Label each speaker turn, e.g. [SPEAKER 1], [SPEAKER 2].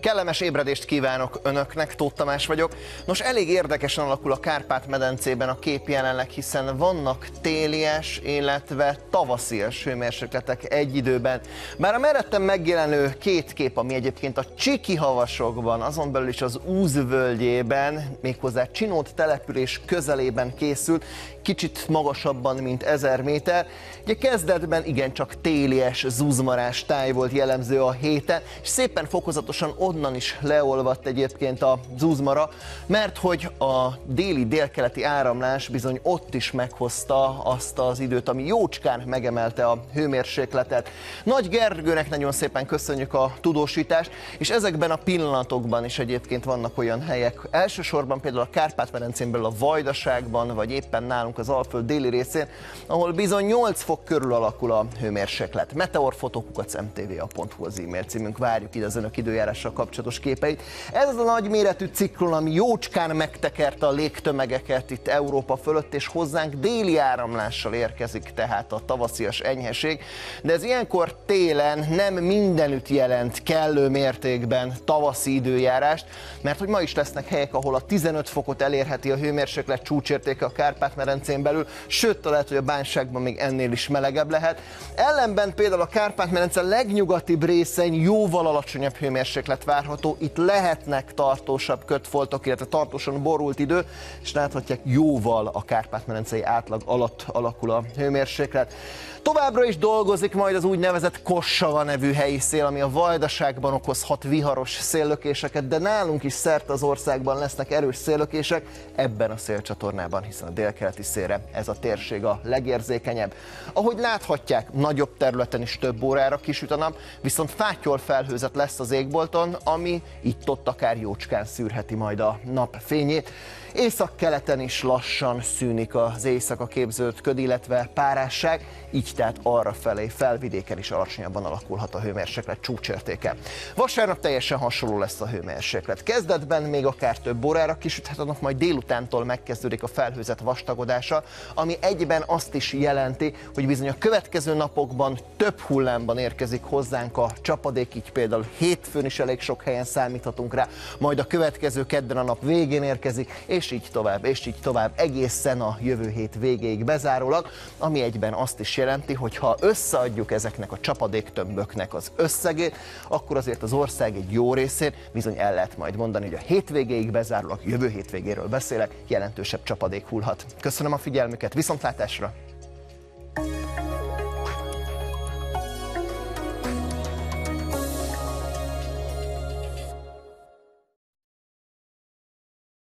[SPEAKER 1] Kellemes ébredést kívánok önöknek, Tóth Tamás vagyok. Nos, elég érdekesen alakul a Kárpát-medencében a kép jelenleg, hiszen vannak télies, illetve tavaszias hőmérsékletek egy időben. Bár a meretten megjelenő két kép, ami egyébként a Csiki havasokban, azon belül is az Úz völgyében, méghozzá Csinót település közelében készült, kicsit magasabban, mint 1000 méter. Ugye kezdetben igencsak télies, zuzmarás táj volt jellemző a héten, és szépen fokozatosan onnan is leolvadt egyébként a zuzmara, mert hogy a déli délkeleti áramlás bizony ott is meghozta azt az időt, ami jócskán megemelte a hőmérsékletet. Nagy Gergőnek nagyon szépen köszönjük a tudósítást, és ezekben a pillanatokban is egyébként vannak olyan helyek, elsősorban például a Kárpát-medencén belül a Vajdaságban, vagy éppen nálunk az Alföld déli részén, ahol bizony 8 fok körül alakul a hőmérséklet. Meteorfotókukat mtva.hu az e-mail címünk, várjuk ide az önök időjárással kapcsolatos képeit. Ez az a nagyméretű ciklon, ami jócskán megtekerte a légtömegeket itt Európa fölött, és hozzánk déli áramlással érkezik tehát a tavaszias enyheség. De ez ilyenkor télen nem mindenütt jelent kellő mértékben tavaszi időjárást, mert hogy ma is lesznek helyek, ahol a 15 fokot elérheti a hőmérséklet csúcsértéke a Kárpát-medencén belül, sőt, lehet, hogy a bánságban még ennél is melegebb lehet. Ellenben például a Kárpát-medence legnyugatibb részein jóval alacsonyabb hőmérséklet várható, itt lehetnek tartósabb kötfoltok, illetve tartósan borult idő, és láthatják jóval a Kárpát-medencei átlag alatt alakul a hőmérséklet. Továbbra is dolgozik majd az úgynevezett Kossava nevű helyi szél, ami a Vajdaságban okozhat viharos széllökéseket, de nálunk is szerte az országban lesznek erős széllökések ebben a szélcsatornában, hiszen a délkeleti szélre ez a térség a legérzékenyebb. Ahogy láthatják, nagyobb területen is több órára kisüt a nap, viszont fátyol felhőzet lesz az égbolton, ami itt-ott akár jócskán szűrheti majd a nap fényét. Észak-keleten is lassan szűnik az éjszaka képződött köd, illetve párásság, így tehát arra felé felvidéken is alacsonyabban alakulhat a hőmérséklet csúcsértéke. Vasárnap teljesen hasonló lesz a hőmérséklet. Kezdetben még akár több órára kisüthet a nap, majd délutántól megkezdődik a felhőzet vastagodása, ami egyben azt is jelenti, hogy bizony a következő napokban több hullámban érkezik hozzánk a csapadék, így például hétfőn is elég sok helyen számíthatunk rá, majd a következő kedden a nap végén érkezik, és így tovább, és így tovább egészen a jövő hét végéig bezárólag, ami egyben azt is jelenti, hogy ha összeadjuk ezeknek a csapadéktömböknek az összegét, akkor azért az ország egy jó részén bizony el lehet majd mondani, hogy a hétvégéig bezárólag, jövő hétvégéről beszélek, jelentősebb csapadék hullhat. Köszönöm a figyelmüket, viszontlátásra!